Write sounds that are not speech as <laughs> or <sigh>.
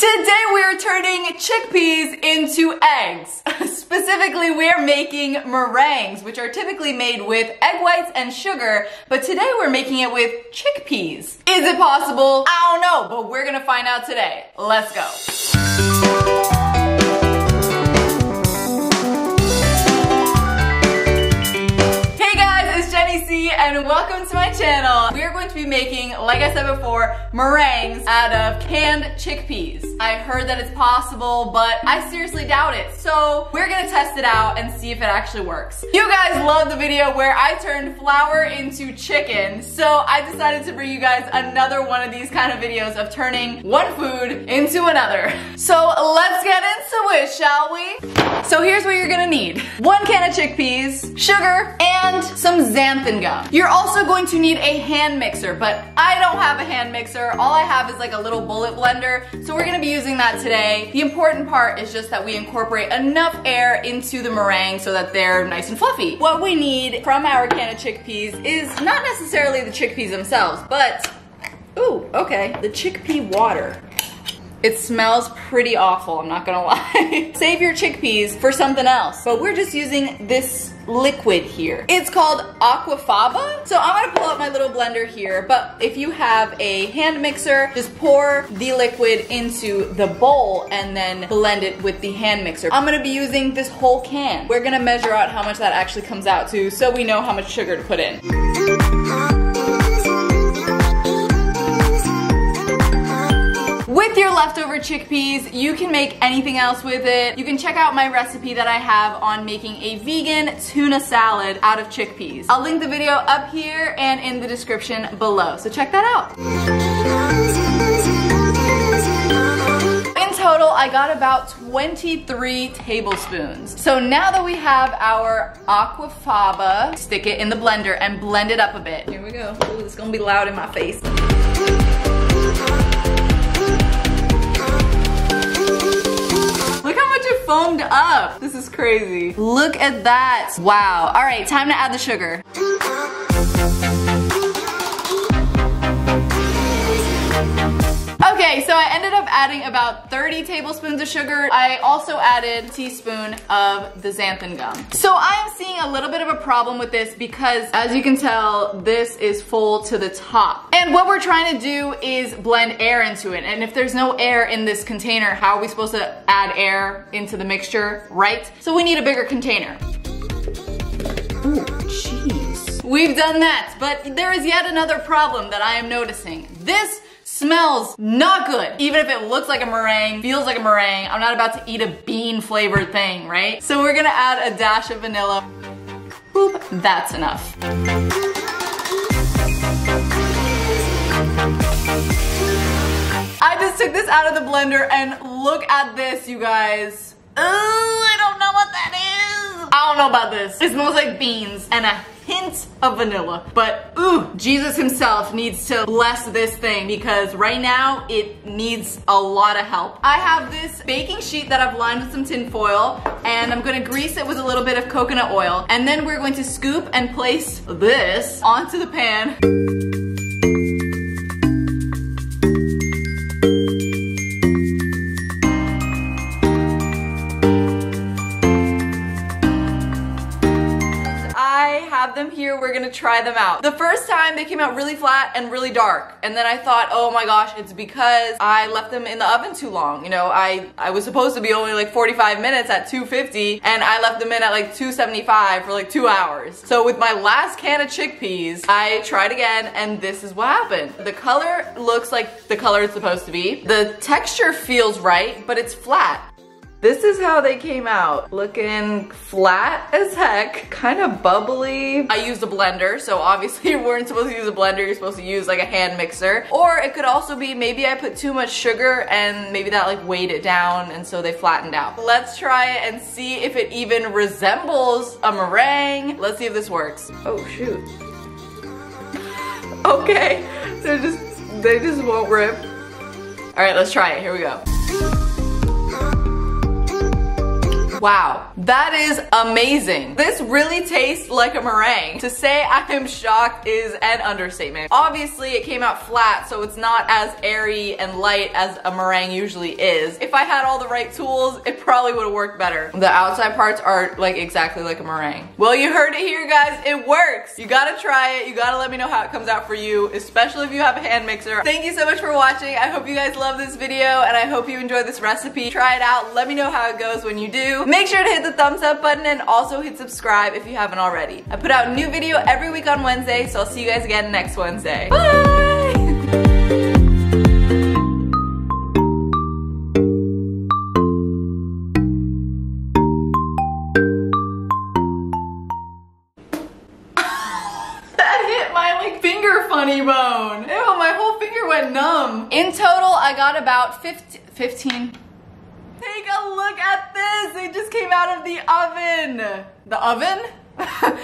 Today we are turning chickpeas into eggs. <laughs> Specifically, we are making meringues, which are typically made with egg whites and sugar, but today we're making it with chickpeas. Is it possible? I don't know, but we're gonna find out today. Let's go. And welcome to my channel. We are going to be making, like I said before, meringues out of canned chickpeas. I heard that it's possible, but I seriously doubt it. So we're gonna test it out and see if it actually works. You guys loved the video where I turned flour into chicken, so I decided to bring you guys another one of these kind of videos of turning one food into another. <laughs> So let's get into it, shall we? So here's what you're gonna need. One can of chickpeas, sugar, and some xanthan gum. You're also going to need a hand mixer, but I don't have a hand mixer. All I have is like a little bullet blender, so we're gonna be using that today. The important part is just that we incorporate enough air into the meringue so that they're nice and fluffy. What we need from our can of chickpeas is not necessarily the chickpeas themselves, but, ooh, okay, the chickpea water. It smells pretty awful, I'm not gonna <laughs> lie. Save your chickpeas for something else, but we're just using this liquid here. It's called aquafaba. So I'm gonna pull out my little blender here, but if you have a hand mixer, just pour the liquid into the bowl and then blend it with the hand mixer. I'm gonna be using this whole can. We're gonna measure out how much that actually comes out to so we know how much sugar to put in. Leftover chickpeas, you can make anything else with it. You can check out my recipe that I have on making a vegan tuna salad out of chickpeas. I'll link the video up here and in the description below, so check that out. In total, I got about 23 tablespoons. So now that we have our aquafaba, stick it in the blender and blend it up a bit. Here we go. Ooh, it's gonna be loud in my face. Foamed up. This is crazy. Look at that. Wow. All right, time to add the sugar. Okay, so I ended up adding about 30 tablespoons of sugar. I also added a teaspoon of the xanthan gum. So I'm seeing a little bit of a problem with this because as you can tell, this is full to the top. And what we're trying to do is blend air into it. And if there's no air in this container, how are we supposed to add air into the mixture, right? So we need a bigger container. Ooh, jeez. We've done that, but there is yet another problem that I am noticing. This smells not good. Even if it looks like a meringue, feels like a meringue, I'm not about to eat a bean flavored thing, right? So we're gonna add a dash of vanilla. Boop, that's enough. I just took this out of the blender and look at this, you guys. Ooh, I don't know what that is. I don't know about this. It smells like beans and a hint of vanilla. But ooh, Jesus himself needs to bless this thing because right now it needs a lot of help. I have this baking sheet that I've lined with some tin foil and I'm gonna grease it with a little bit of coconut oil. And then we're going to scoop and place this onto the pan. I have them here, we're gonna try them out. The first time they came out really flat and really dark. And then I thought, oh my gosh, it's because I left them in the oven too long. You know, I, I was supposed to be only like 45 minutes at 250 and I left them in at like 275 for like two hours. So with my last can of chickpeas, I tried again and this is what happened. The color looks like the color it's supposed to be. The texture feels right, but it's flat. This is how they came out. Looking flat as heck, kind of bubbly. I used a blender, so obviously <laughs> you weren't supposed to use a blender, you're supposed to use like a hand mixer. Or it could also be maybe I put too much sugar and maybe that like weighed it down and so they flattened out. Let's try it and see if it even resembles a meringue. Let's see if this works. Oh shoot. <laughs> okay, they just, they just won't rip. All right, let's try it, here we go. Wow, that is amazing. This really tastes like a meringue. To say I am shocked is an understatement. Obviously, it came out flat, so it's not as airy and light as a meringue usually is. If I had all the right tools, it probably would have worked better. The outside parts are like exactly like a meringue. Well, you heard it here, guys. It works. You gotta try it. You gotta let me know how it comes out for you, especially if you have a hand mixer. Thank you so much for watching. I hope you guys love this video, and I hope you enjoy this recipe. Try it out. Let me know how it goes when you do. Make sure to hit the thumbs up button and also hit subscribe if you haven't already. I put out a new video every week on Wednesday, so I'll see you guys again next Wednesday. Bye! <laughs> that hit my like finger funny bone. Ew, my whole finger went numb. In total, I got about 15, 15 Take a look at this. It just came out of the oven. The oven? <laughs>